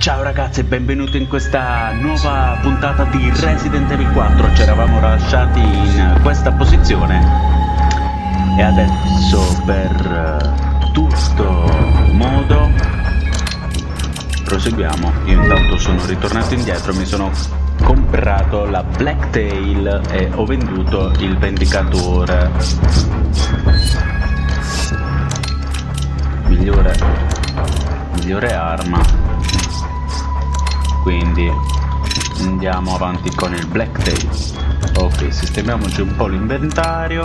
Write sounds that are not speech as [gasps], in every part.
Ciao ragazzi e benvenuti in questa nuova puntata di Resident Evil 4 Ci eravamo lasciati in questa posizione. E adesso per eh, tutto modo Proseguiamo. Io intanto sono ritornato indietro Mi sono comprato la Blacktail E ho venduto il Vendicatore. Migliore Migliore arma quindi andiamo avanti con il blacktail ok sistemiamoci un po' l'inventario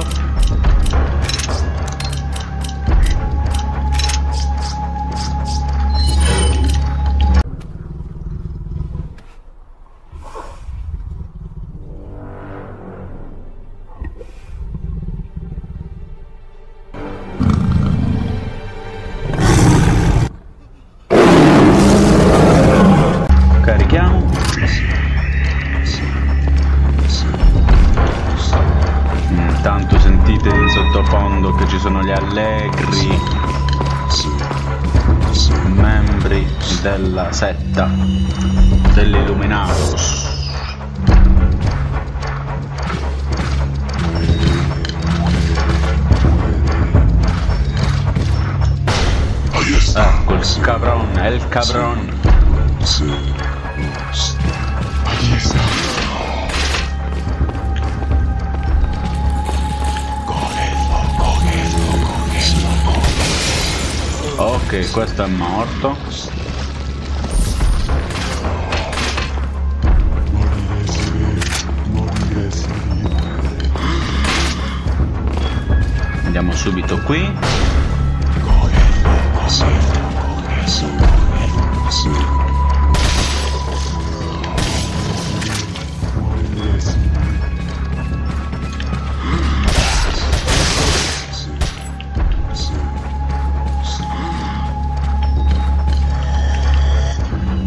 della setta dell'Illuminatus. Ecco il cabron, è il cabron. Ok, questo è morto. Andiamo subito qui.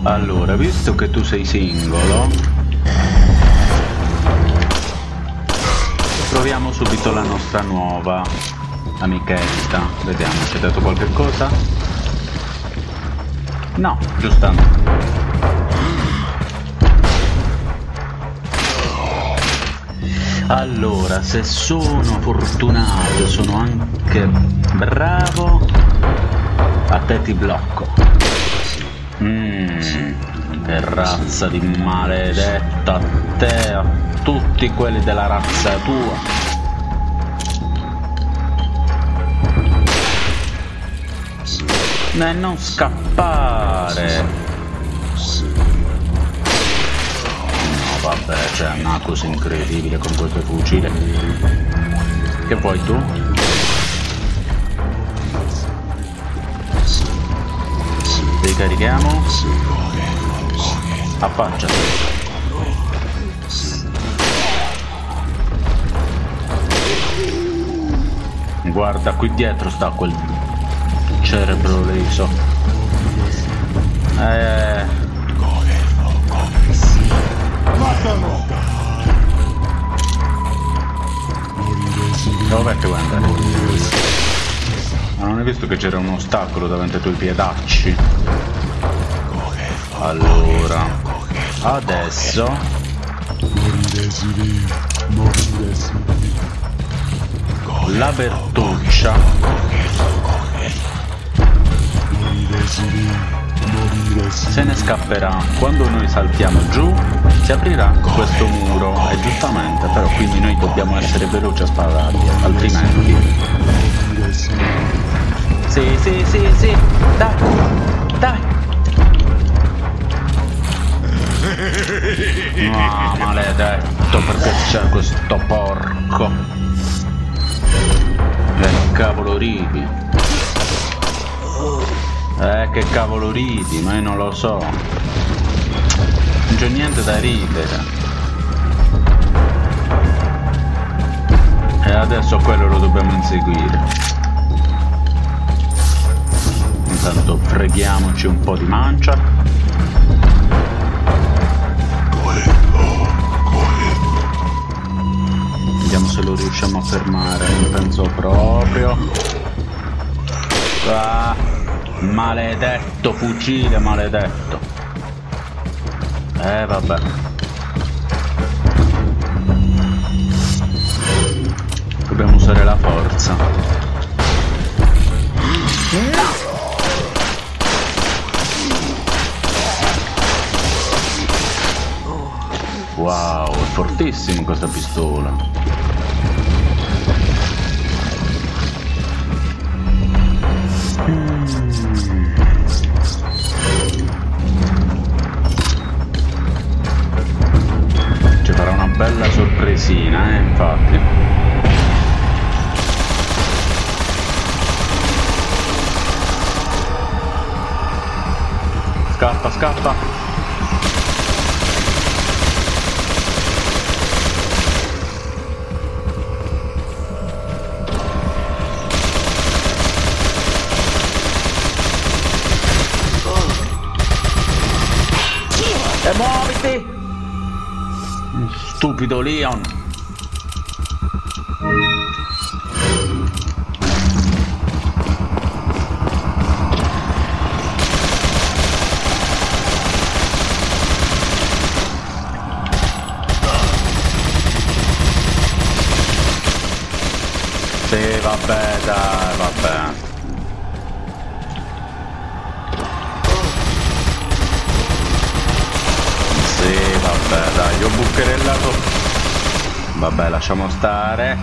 Allora, visto che tu sei singolo, proviamo subito la nostra nuova amichetta vediamo ci ha dato qualche cosa. No giustamente allora se sono fortunato sono anche bravo a te ti blocco. Mmm, che razza di maledetta a te a tutti quelli della razza tua E non scappare! No vabbè, c'è una cosa incredibile con questo fucile. Che vuoi tu? Ricarichiamo. Affacciati. Guarda, qui dietro sta quel cerebro leso. Eh. Dov'è che vuoi andare? Ma non hai visto che c'era un ostacolo davanti ai tuoi piedacci? Allora, adesso la Bertuccia se ne scapperà. Quando noi saltiamo giù si aprirà questo muro. E giustamente però quindi noi dobbiamo essere veloci a sparargli altrimenti. Sì sì sì sì. Dai dai. No maledetto perché c'è questo porco? Che cavolo ridi eh, che cavolo ridi, ma io non lo so. Non c'è niente da ridere. E adesso quello lo dobbiamo inseguire. Intanto freghiamoci un po' di mancia. Vediamo se lo riusciamo a fermare, non penso proprio. Ah. Maledetto fucile, maledetto. Eh vabbè. Dobbiamo usare la forza. Wow, è fortissimo questa pistola. Bella sorpresina, eh, infatti. Scappa, scappa. Stupido Leon! Sì, vabbè, dai, vabbè. Vabbè, dai, ho bucherellato. Vabbè, lasciamo stare.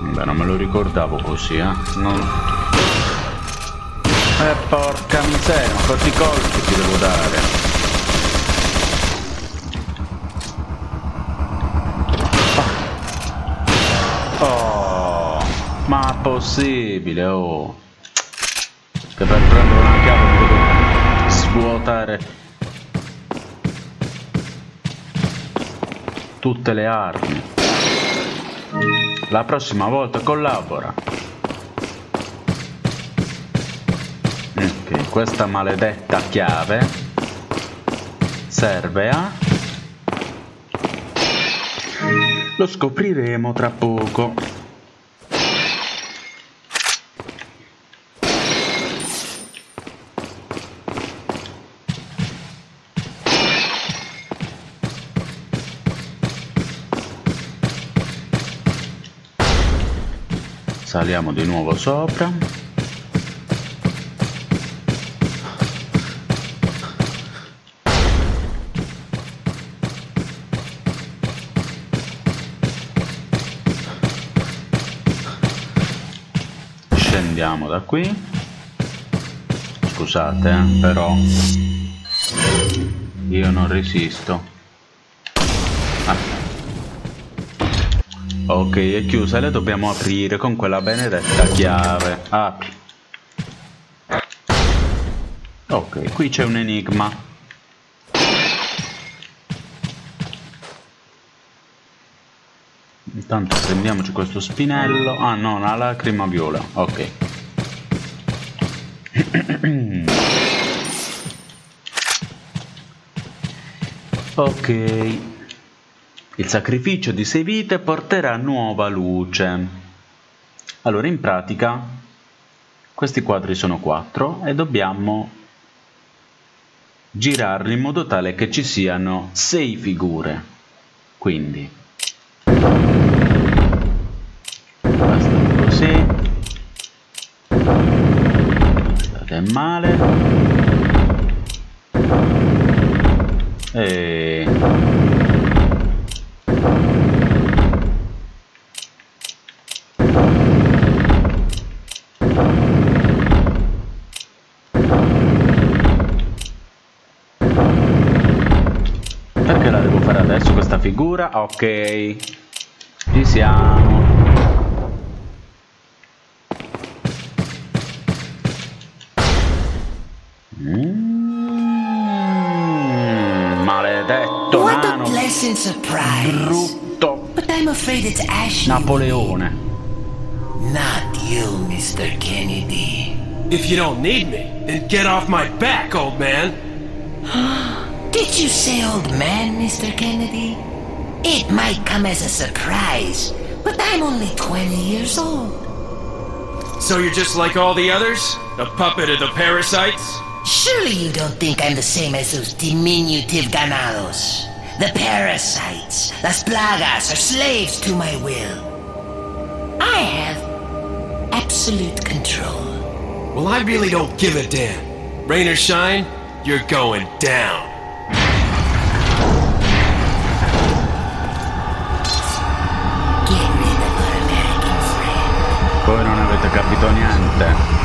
Beh, non me lo ricordavo così, eh. Non... Eh, porca miseria, quanti colpi ti devo dare? Oh, ma possibile, oh. Che per prendere una chiave devo svuotare tutte le armi. La prossima volta collabora. Ok, questa maledetta chiave serve a... Lo scopriremo tra poco. Saliamo di nuovo sopra. Scendiamo da qui. Scusate, eh, però io non resisto. Ah. Ok, è chiusa, le dobbiamo aprire con quella benedetta chiave. Apri. Ok, qui c'è un enigma. Intanto prendiamoci questo spinello. Ah no, una lacrima viola. Ok. Ok. Il sacrificio di sei vite porterà nuova luce. Allora, in pratica, questi quadri sono quattro e dobbiamo girarli in modo tale che ci siano sei figure. Quindi, basta così. State male. E... Perché la devo fare adesso questa figura? Ok. Ci siamo. Mm, maledetto What a pleasant surprise. brutto But I'm afraid it's Ashley. Napoleone. Not you, Mr. Kennedy. If you don't need me, then get off my back, old man. [gasps] Did you say old man, Mr. Kennedy? It might come as a surprise, but I'm only 20 years old. So you're just like all the others? A puppet of the parasites? Surely you don't think I'm the same as those diminutive ganados. The parasites, las plagas, are slaves to my will. I have absolute control. Well, I really don't give a damn. Rain or shine, you're going down. Get rid of our American friend. Voi non avete capito niente.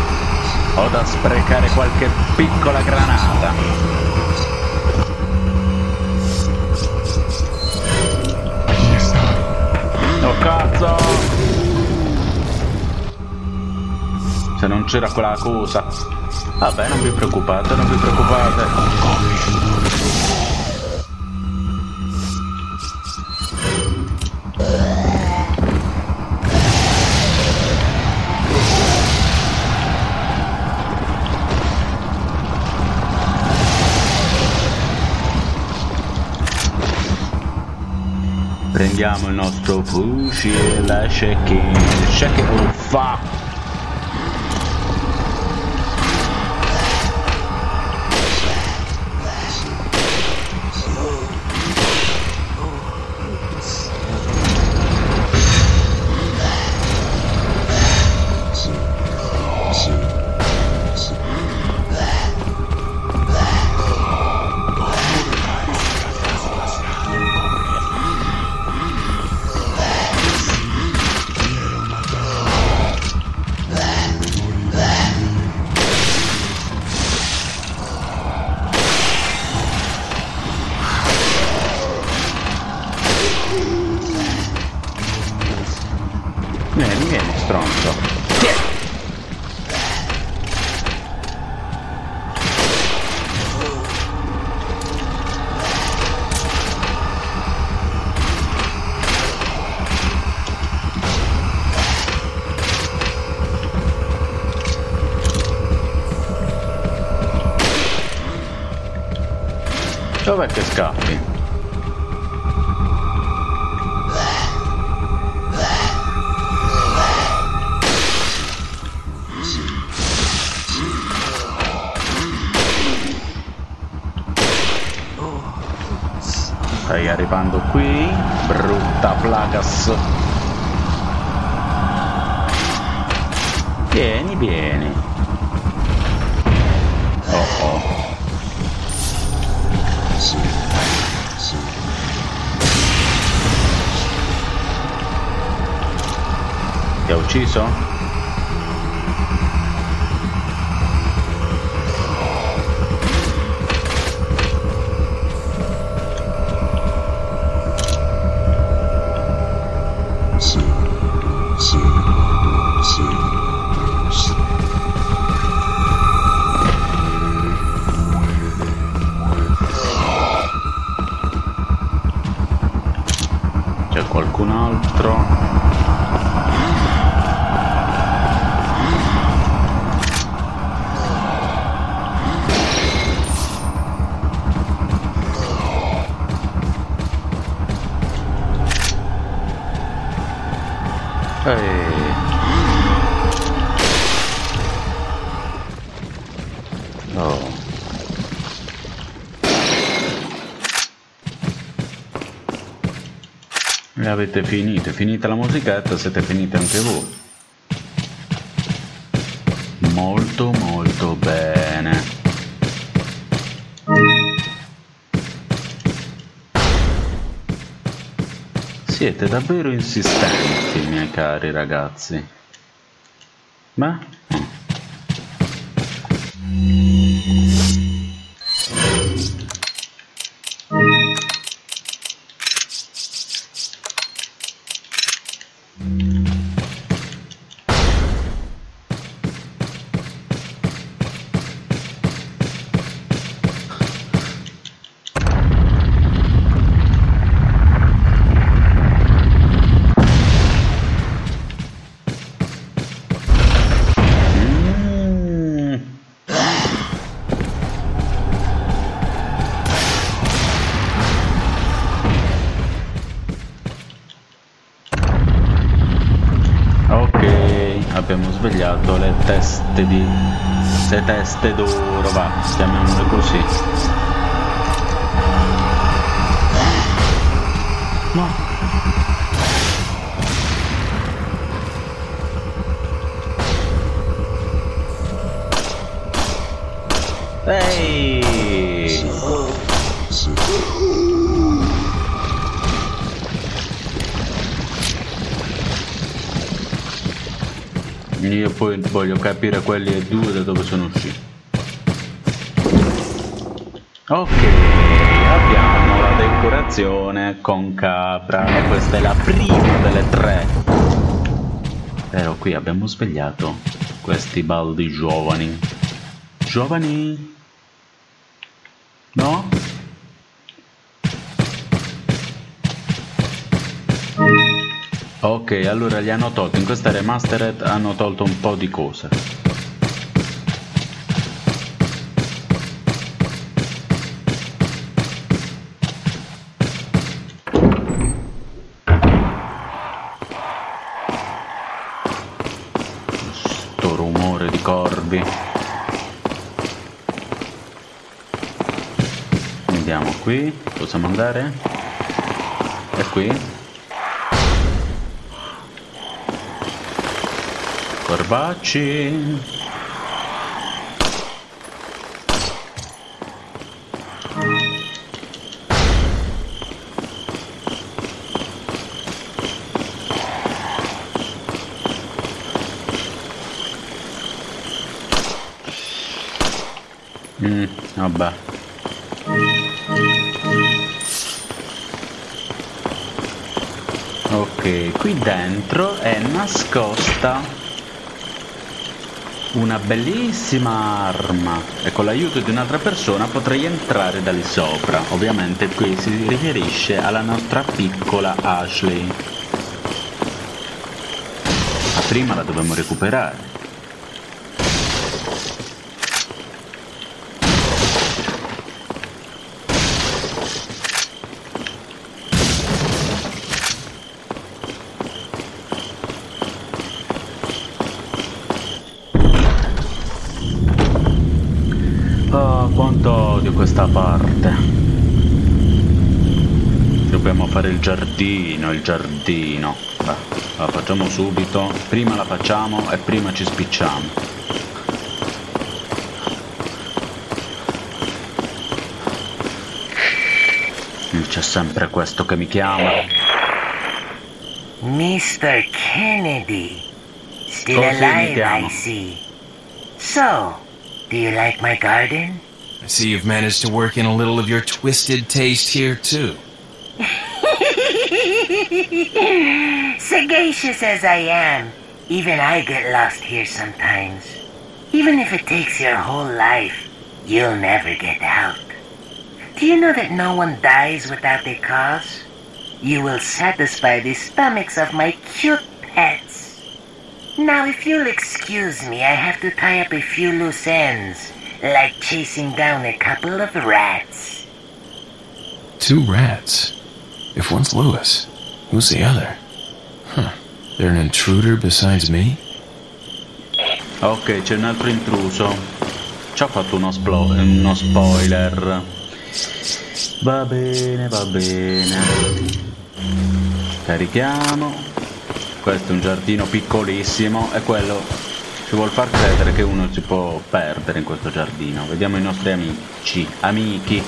Ho da sprecare qualche piccola granata. Oh cazzo! Se non c'era quella cosa. Vabbè, non vi preoccupate, non vi preoccupate. Prendiamo il nostro fucile, shaking, shaking, oh fuck! Dov'è che scappi? Stai arrivando qui, brutta placas. Vieni, vieni. Ti Avete finite, finita la musichetta, siete finite anche voi. Molto molto bene. Siete davvero insistenti, miei cari ragazzi. Ma? Teste di... se teste d'oro, va, chiamiamole così. No. Ehi! Poi voglio capire quelli e due da dove sono usciti. Ok, abbiamo la decorazione con capra e questa è la prima delle tre. Però qui abbiamo svegliato questi baldi giovani. Giovani? No? Ok, allora gli hanno tolto, in questa remastered hanno tolto un po' di cose. Sto rumore di corvi. Andiamo qui, possiamo andare? E qui? Corbacci. Mm, vabbè. Ok, qui dentro è nascosta una bellissima arma e con l'aiuto di un'altra persona potrei entrare da lì sopra. Ovviamente qui si riferisce alla nostra piccola Ashley. Ma prima la dobbiamo recuperare. Questa parte. Dobbiamo fare il giardino, il giardino. Beh, la facciamo subito. Prima la facciamo e prima ci spicciamo. C'è sempre questo che mi chiama. Mr. Kennedy. Still Così alive, I see. So, do you like my garden? I see you've managed to work in a little of your twisted taste here, too. [laughs] Sagacious as I am, even I get lost here sometimes. Even if it takes your whole life, you'll never get out. Do you know that no one dies without a cause? You will satisfy the stomachs of my cute pets. Now, if you'll excuse me, I have to tie up a few loose ends like chasing down a couple of rats. Two rats? If one's Lewis, who's the other? Huh. They're an intruder besides me? Ok, c'è un altro intruso. Ci ho fatto uno, uno spoiler. Va bene, va bene. Carichiamo. Questo è un giardino piccolissimo e quello ci vuol far credere che uno si può perdere in questo giardino. Vediamo i nostri amici, amici.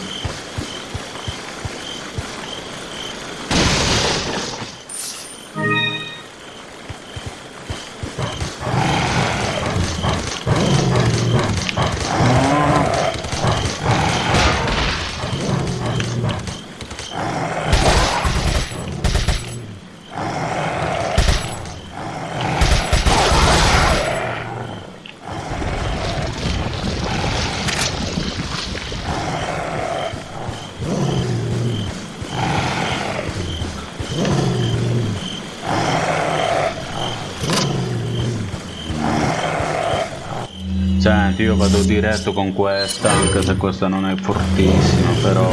Senti, io vado diretto con questa, anche se questa non è fortissima, però...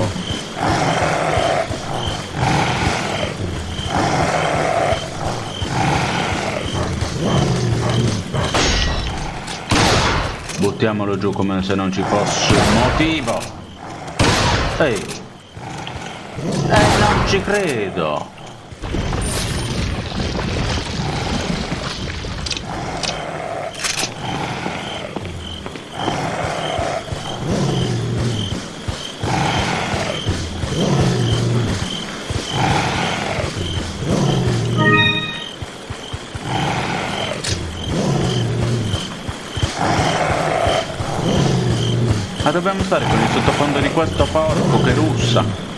Buttiamolo giù come se non ci fosse un motivo. Ehi. Eh, non ci credo. Dobbiamo stare con il sottofondo di questo porco che russa.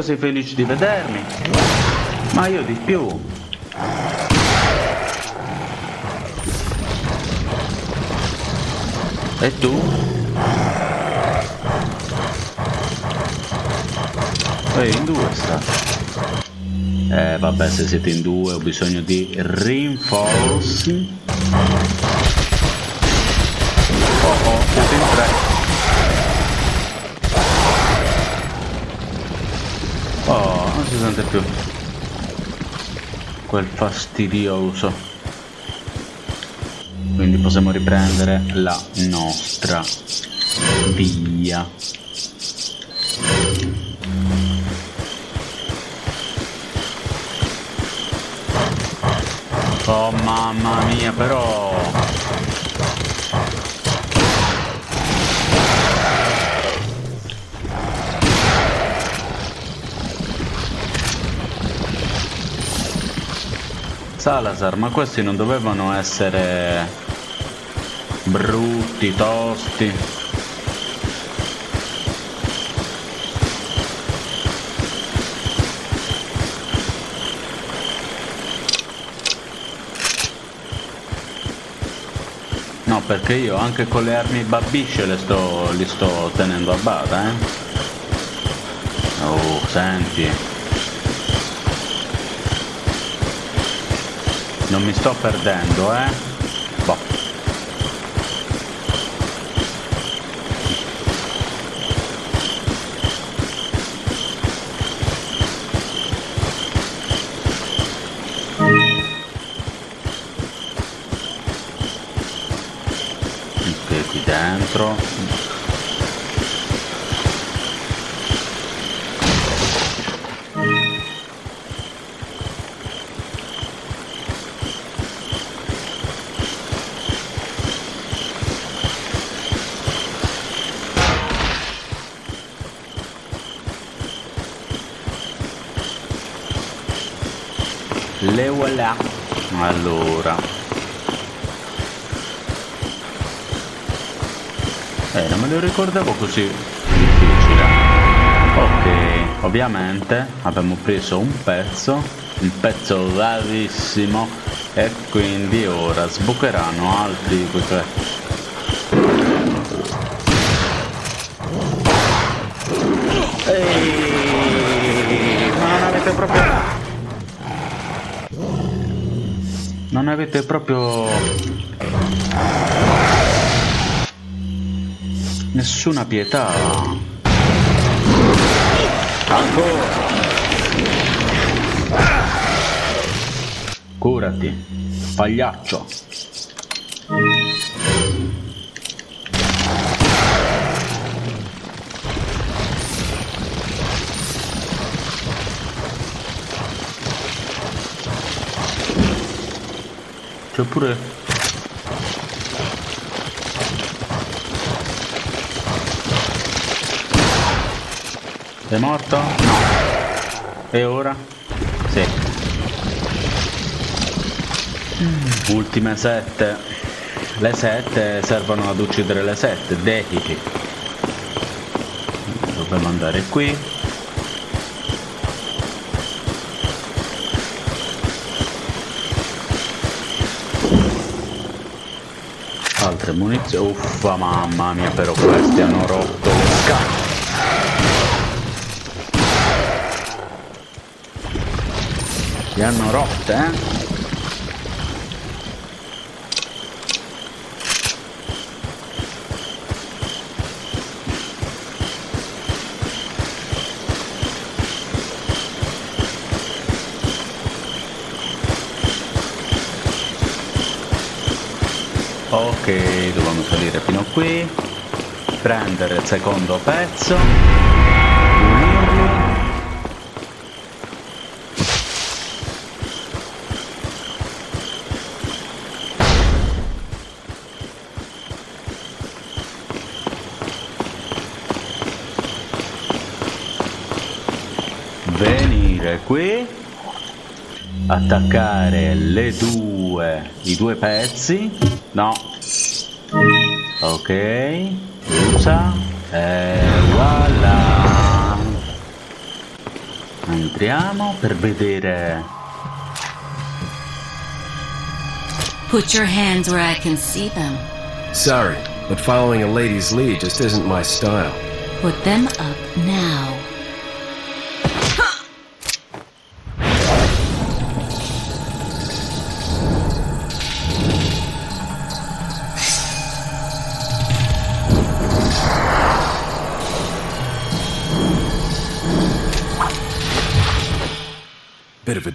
Che sei felice di vedermi, ma io di più. E tu? Ehi, in due sta. Eh, vabbè, se siete in due ho bisogno di rinforzi. Sente più quel fastidioso. Quindi possiamo riprendere la nostra via. Oh mamma mia, però. Salazar, ma questi non dovevano essere brutti, tosti. No, perché io anche con le armi babbisce le sto, li sto tenendo a bada, eh. Oh, senti. Non mi sto perdendo, eh? Le voilà. Allora. Eh, non me lo ricordavo così difficile. Ok, ovviamente abbiamo preso un pezzo, un pezzo rarissimo e quindi ora sbucheranno altri quei Ehi, ma non avete proprio Non avete proprio nessuna pietà. Ancora. Curati, pagliaccio. C'è pure È morto? No. E ora? Sì. Ultime sette. Le sette servono ad uccidere le sette. Dehiti. Dobbiamo andare qui. Altre munizioni. Uffa mamma mia, però questi hanno rotto le scale. Li hanno rotte, eh? Ok, dobbiamo salire fino a qui, prendere il secondo pezzo. Venire qui, attaccare le due, i due pezzi, no, ok, usa, e voilà, entriamo per vedere, Put your hands where I can see them. Sorry, but following a lady's lead just isn't my style. Put them up now.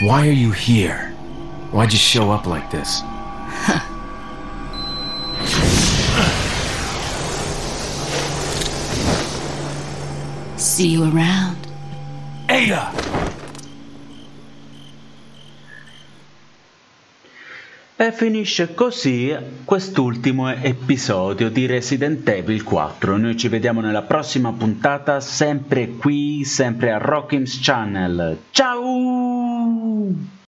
Why are you here? Why'd you show up like this? [laughs] See you around. Ada! E finisce così quest'ultimo episodio di Resident Evil 4. Noi ci vediamo nella prossima puntata, sempre qui, sempre a Rockims Channel. Ciao! Tchau!